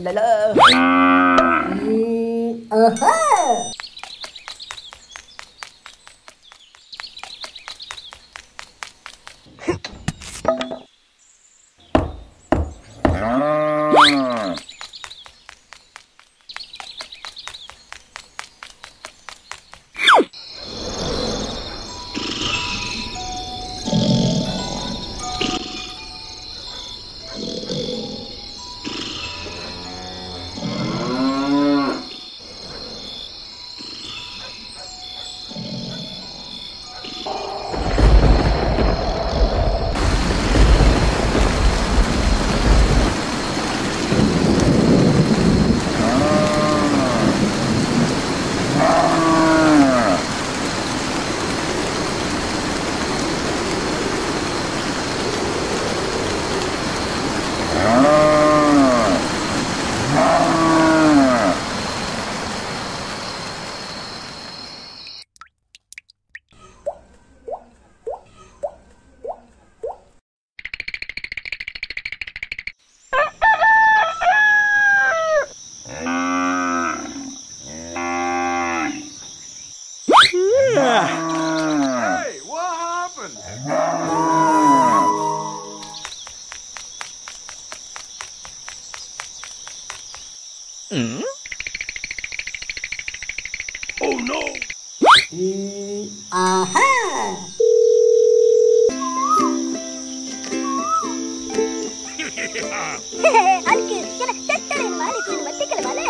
لا لا. لا ஆஹா. அதுக்கு என்ன தட்டரை மத்திக்கலவால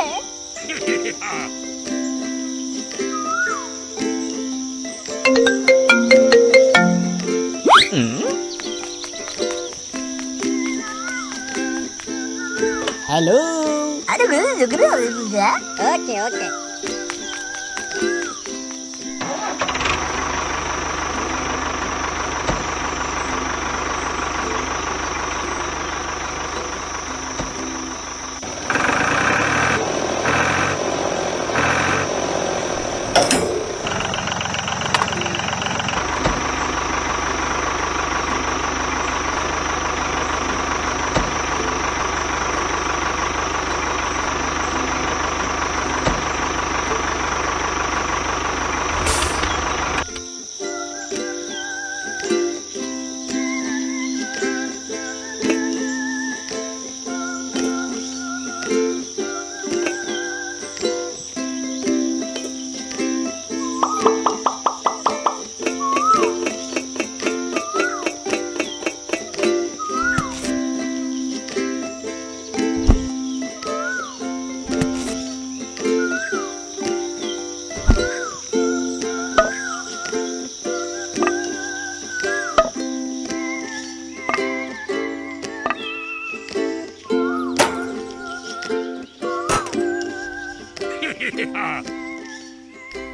ஹலோ. அதுக்கு okay okay.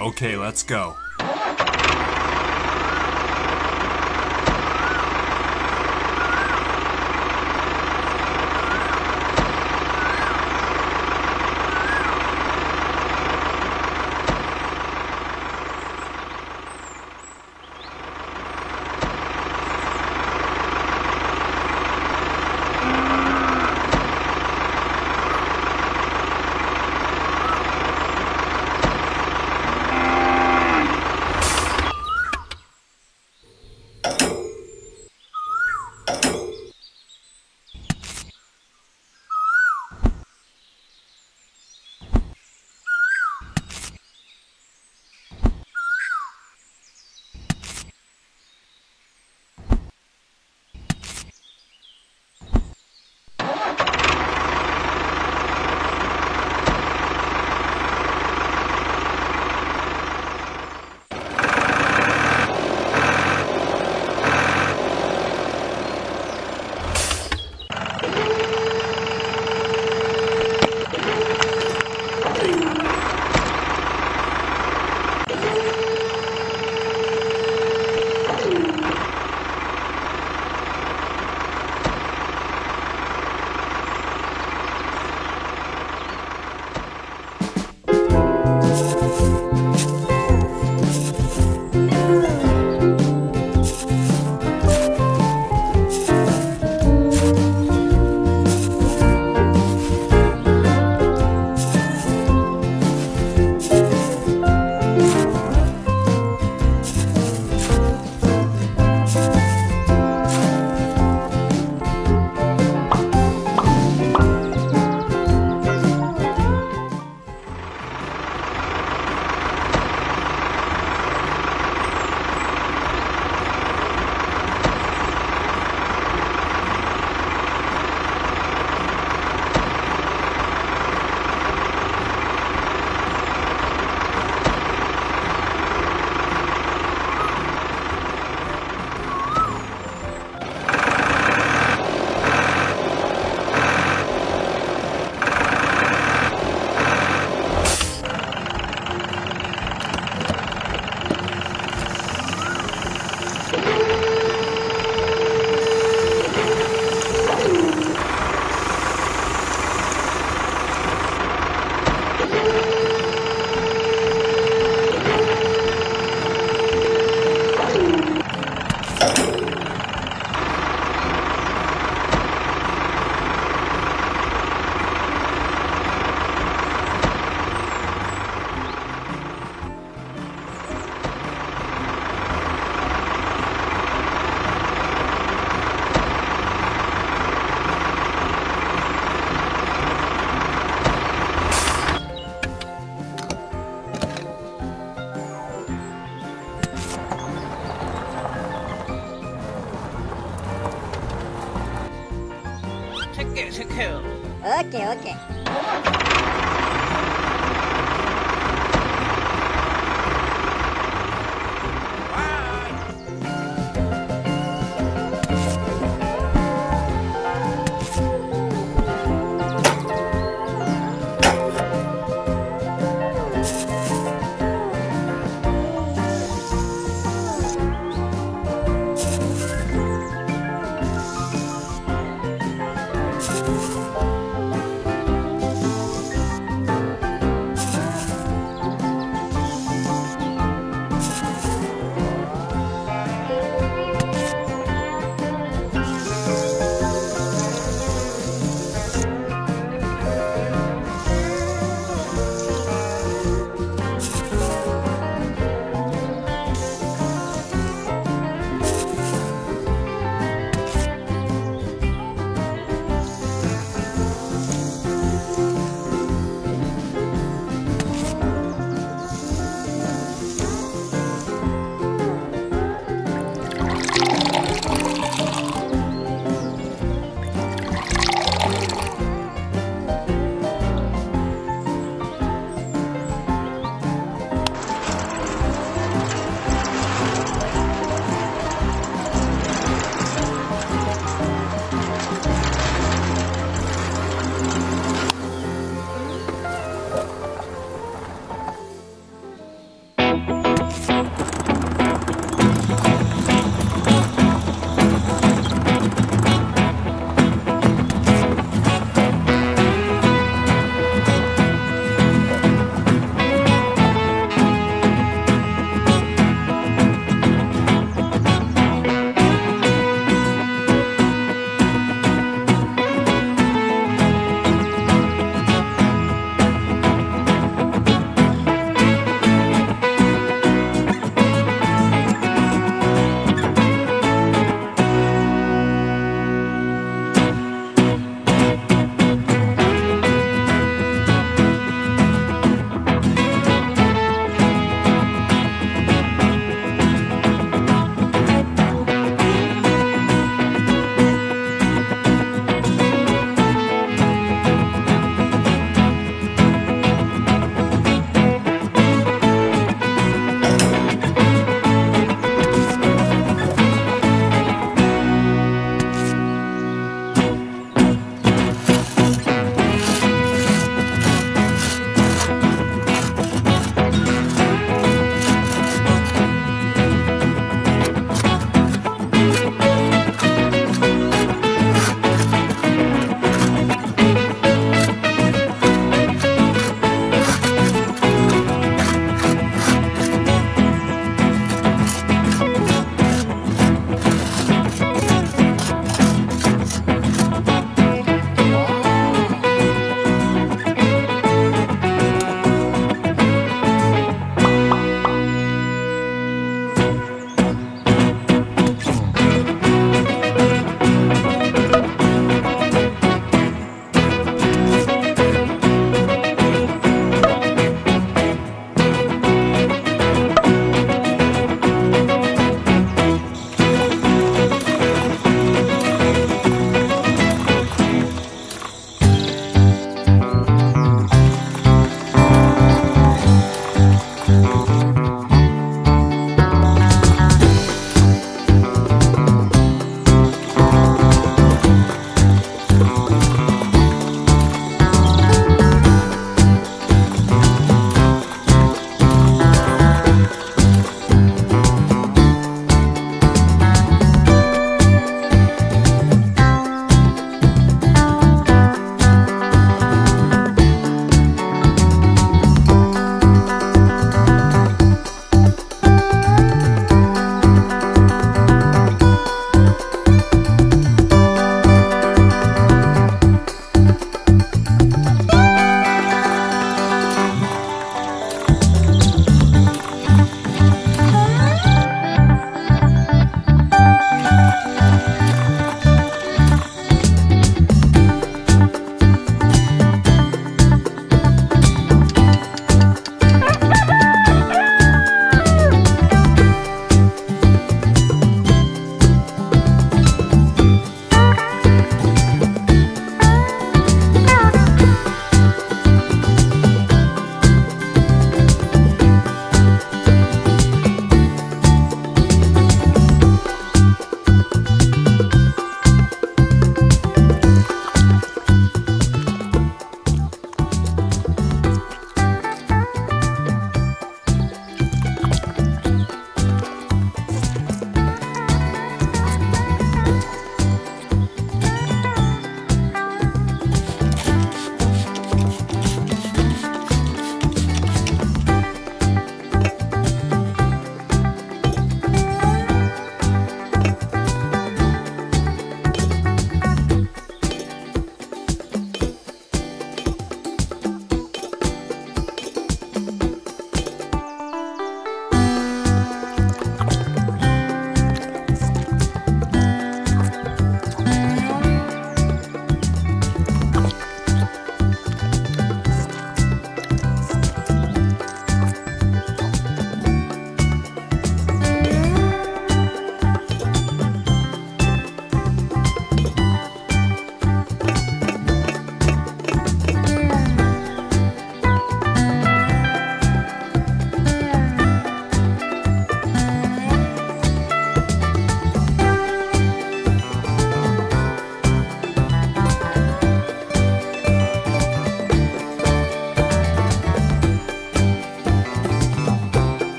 Okay, let's go. Okay okay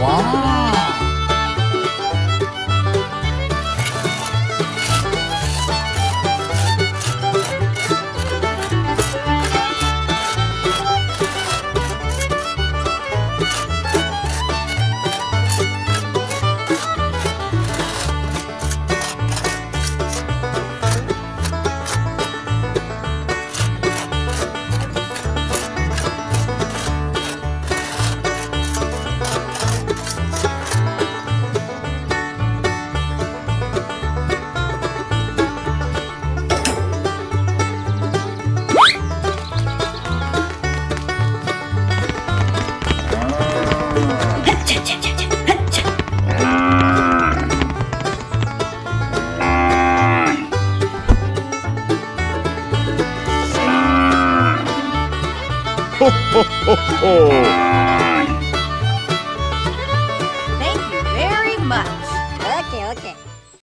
Wow.